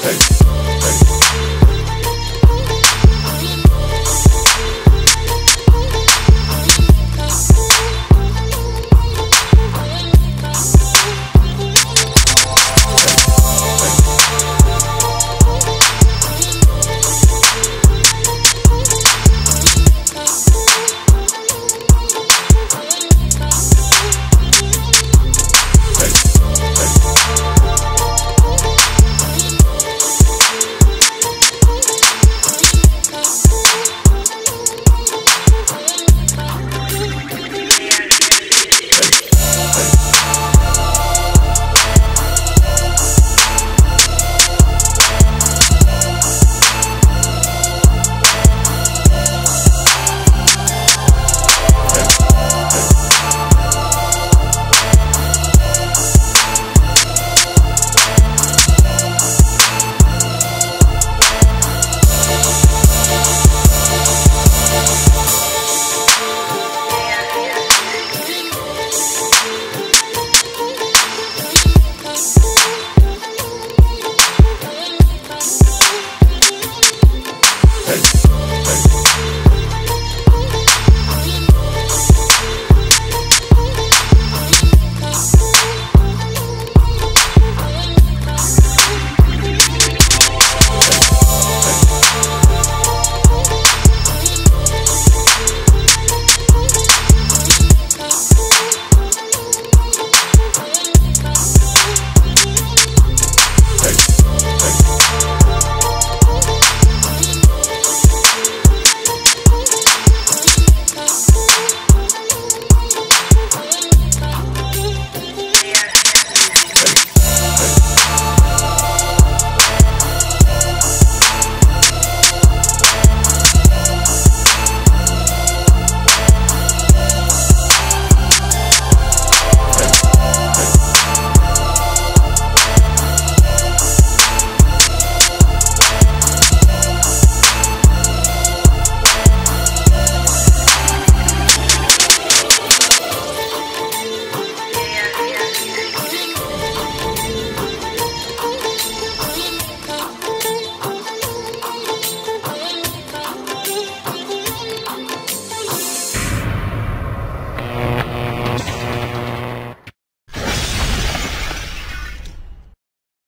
Hey.